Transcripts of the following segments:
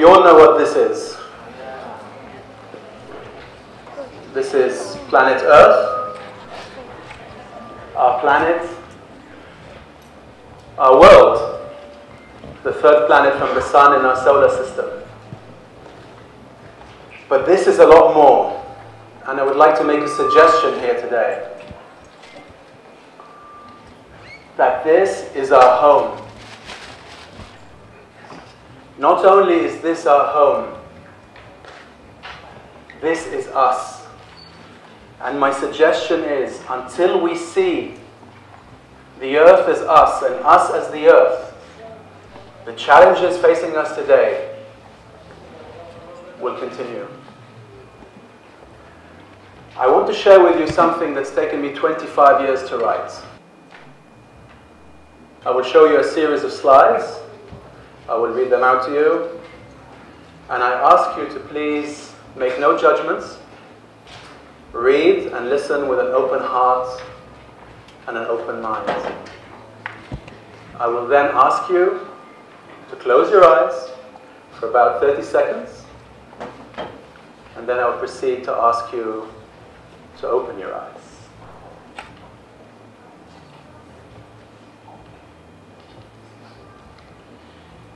We all know what this is. This is planet Earth, our planet, our world, the third planet from the sun in our solar system. But this is a lot more, and I would like to make a suggestion here today. That this is our home. Not only is this our home, this is us. And my suggestion is until we see the earth as us and us as the earth, the challenges facing us today will continue. I want to share with you something that's taken me 25 years to write. I will show you a series of slides. I will read them out to you. And I ask you to please make no judgments. Read and listen with an open heart and an open mind. I will then ask you to close your eyes for about 30 seconds, and then I will proceed to ask you to open your eyes.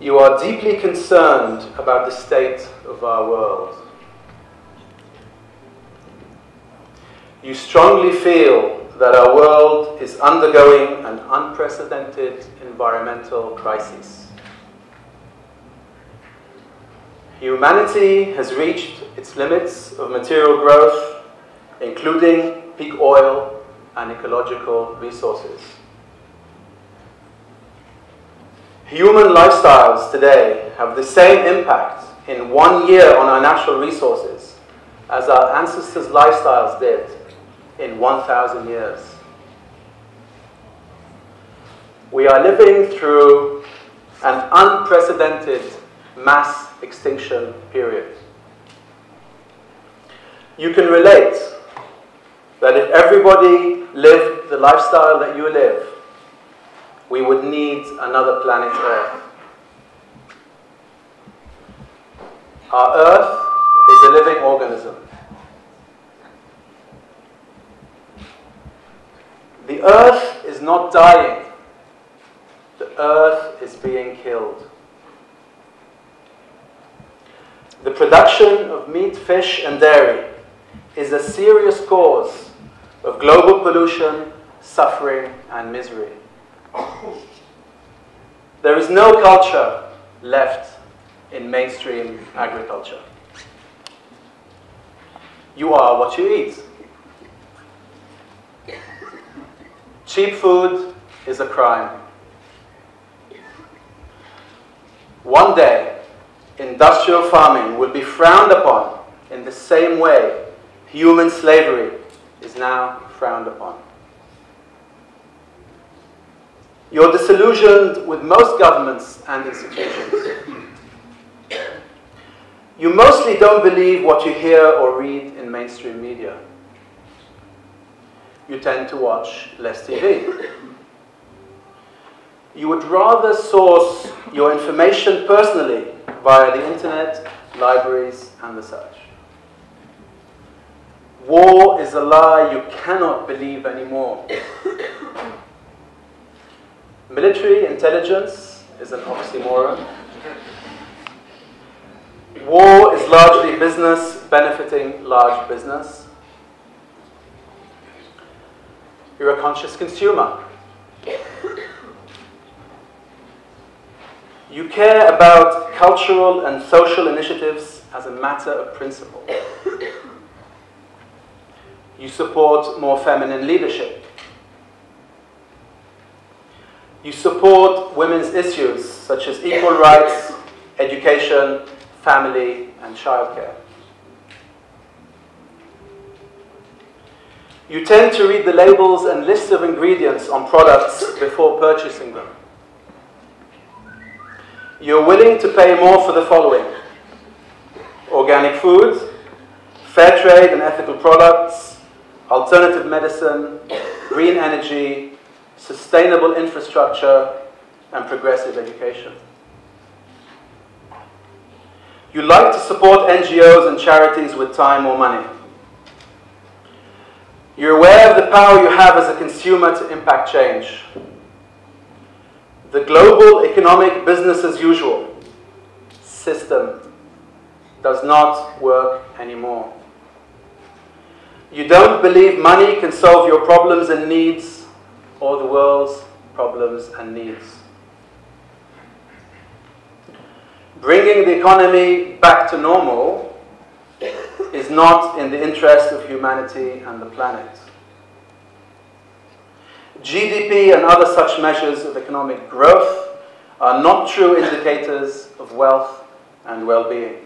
You are deeply concerned about the state of our world. You strongly feel that our world is undergoing an unprecedented environmental crisis. Humanity has reached its limits of material growth, including peak oil and ecological resources. Human lifestyles today have the same impact in one year on our natural resources as our ancestors' lifestyles did in 1,000 years. We are living through an unprecedented mass extinction period. You can relate that if everybody lived the lifestyle that you live, we would need another planet Earth. Our Earth is a living organism. The earth is not dying. The earth is being killed. The production of meat, fish, and dairy is a serious cause of global pollution, suffering, and misery. There is no culture left in mainstream agriculture. You are what you eat. Cheap food is a crime. One day, industrial farming will be frowned upon in the same way human slavery is now frowned upon. You're disillusioned with most governments and institutions. You mostly don't believe what you hear or read in mainstream media you tend to watch less TV. You would rather source your information personally via the internet, libraries, and the such. War is a lie you cannot believe anymore. Military intelligence is an oxymoron. War is largely business benefiting large business. You're a conscious consumer. You care about cultural and social initiatives as a matter of principle. You support more feminine leadership. You support women's issues such as equal rights, education, family, and childcare. You tend to read the labels and lists of ingredients on products before purchasing them. You're willing to pay more for the following organic foods, fair trade and ethical products, alternative medicine, green energy, sustainable infrastructure, and progressive education. You like to support NGOs and charities with time or money. You're aware of the power you have as a consumer to impact change. The global economic business as usual system does not work anymore. You don't believe money can solve your problems and needs or the world's problems and needs. Bringing the economy back to normal is not in the interest of humanity and the planet. GDP and other such measures of economic growth are not true indicators of wealth and well-being.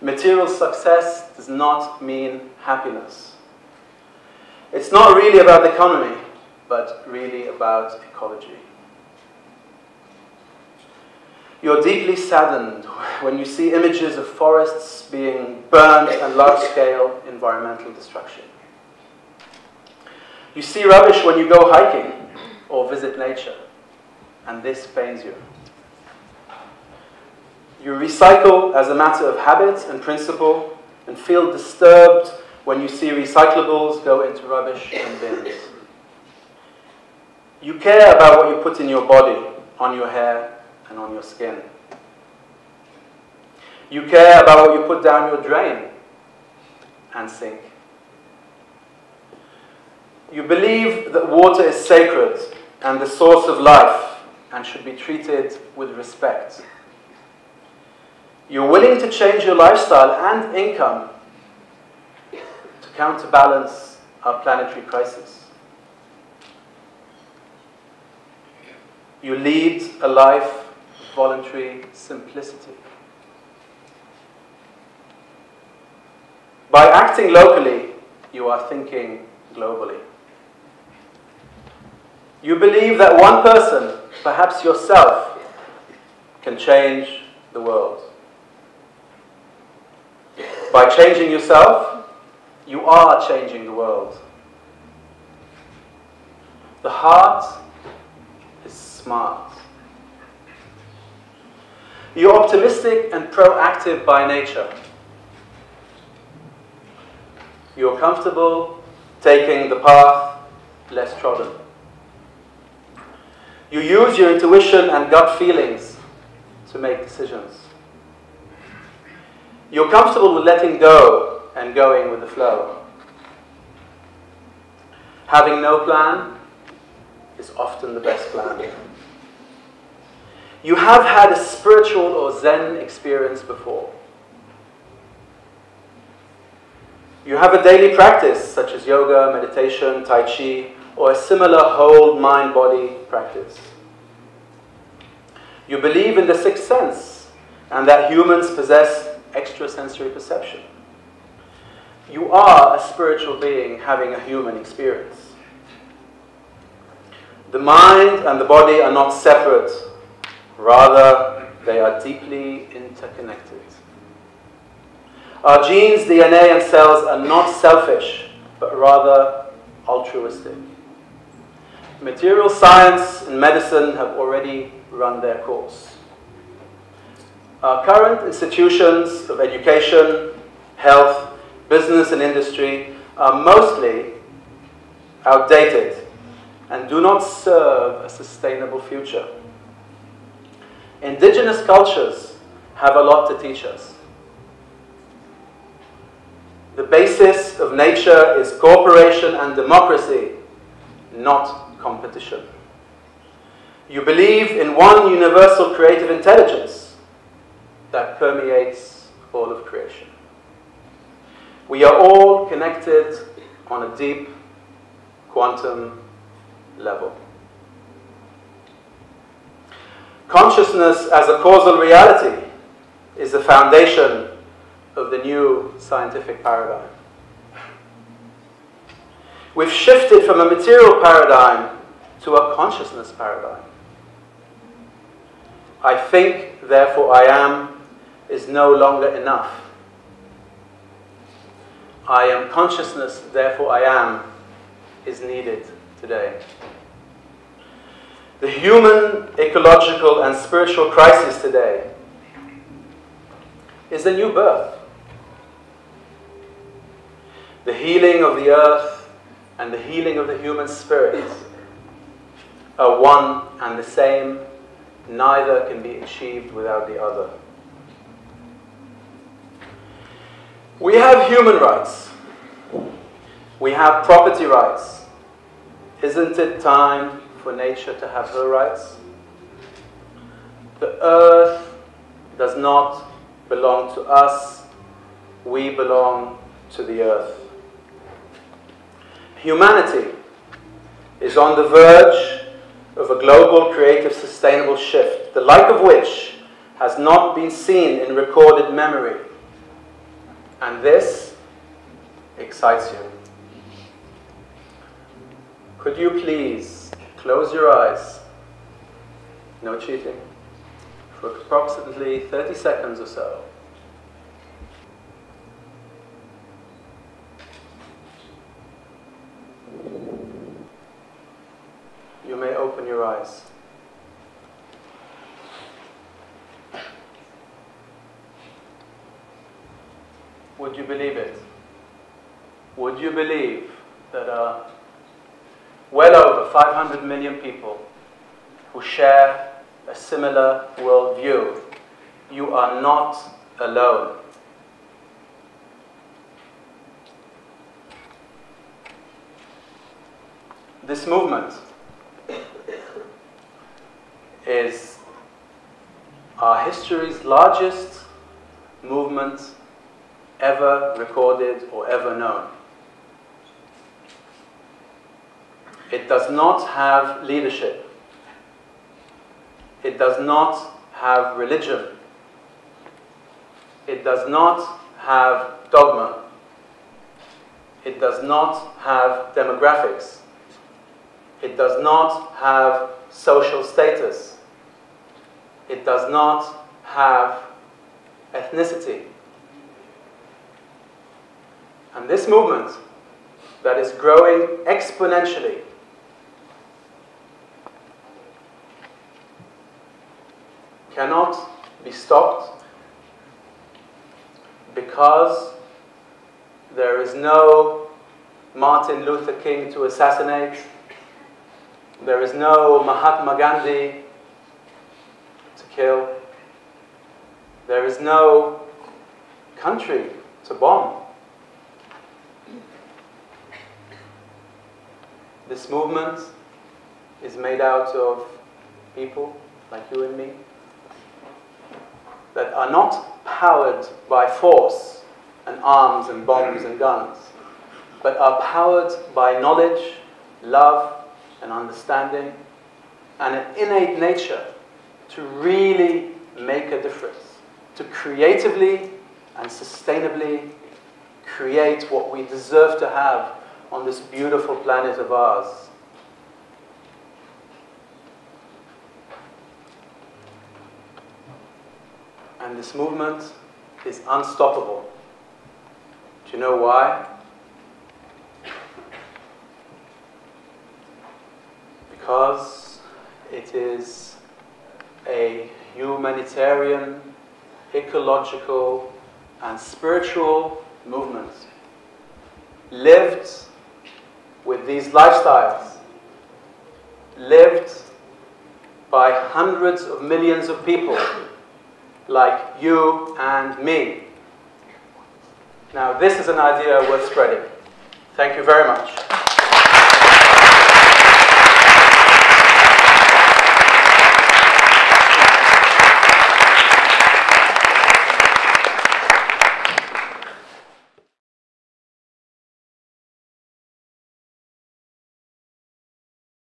Material success does not mean happiness. It's not really about the economy, but really about ecology. You're deeply saddened when you see images of forests being burned and large-scale environmental destruction. You see rubbish when you go hiking or visit nature, and this pains you. You recycle as a matter of habit and principle and feel disturbed when you see recyclables go into rubbish and bins. You care about what you put in your body, on your hair, and on your skin. You care about what you put down your drain and sink. You believe that water is sacred and the source of life and should be treated with respect. You're willing to change your lifestyle and income counterbalance our planetary crisis. You lead a life of voluntary simplicity. By acting locally, you are thinking globally. You believe that one person, perhaps yourself, can change the world. By changing yourself, you are changing the world. The heart is smart. You're optimistic and proactive by nature. You're comfortable taking the path less trodden. You use your intuition and gut feelings to make decisions. You're comfortable with letting go and going with the flow. Having no plan is often the best plan. You have had a spiritual or Zen experience before. You have a daily practice such as yoga, meditation, Tai Chi, or a similar whole mind body practice. You believe in the sixth sense and that humans possess extrasensory perception. You are a spiritual being having a human experience. The mind and the body are not separate, rather, they are deeply interconnected. Our genes, DNA, and cells are not selfish, but rather altruistic. Material science and medicine have already run their course. Our current institutions of education, health, business, and industry are mostly outdated and do not serve a sustainable future. Indigenous cultures have a lot to teach us. The basis of nature is cooperation and democracy, not competition. You believe in one universal creative intelligence that permeates all of creation. We are all connected on a deep quantum level. Consciousness as a causal reality is the foundation of the new scientific paradigm. We've shifted from a material paradigm to a consciousness paradigm. I think, therefore I am, is no longer enough. I am consciousness, therefore I am, is needed today. The human, ecological, and spiritual crisis today is a new birth. The healing of the earth and the healing of the human spirit are one and the same. Neither can be achieved without the other. We have human rights. We have property rights. Isn't it time for nature to have her rights? The earth does not belong to us. We belong to the earth. Humanity is on the verge of a global creative sustainable shift, the like of which has not been seen in recorded memory. And this excites you. Could you please close your eyes? No cheating. For approximately 30 seconds or so. You may open your eyes. Would you believe it? Would you believe that uh, well over 500 million people who share a similar worldview, you are not alone. This movement is our history's largest movement ever recorded or ever known. It does not have leadership. It does not have religion. It does not have dogma. It does not have demographics. It does not have social status. It does not have ethnicity. And this movement that is growing exponentially. Cannot be stopped because there is no Martin Luther King to assassinate, there is no Mahatma Gandhi to kill, there is no country to bomb. This movement is made out of people like you and me that are not powered by force and arms and bombs and guns, but are powered by knowledge, love, and understanding, and an innate nature to really make a difference, to creatively and sustainably create what we deserve to have on this beautiful planet of ours. And this movement is unstoppable. Do you know why? Because it is a humanitarian, ecological, and spiritual movement lived with these lifestyles, lived by hundreds of millions of people like you and me. Now, this is an idea worth spreading. Thank you very much.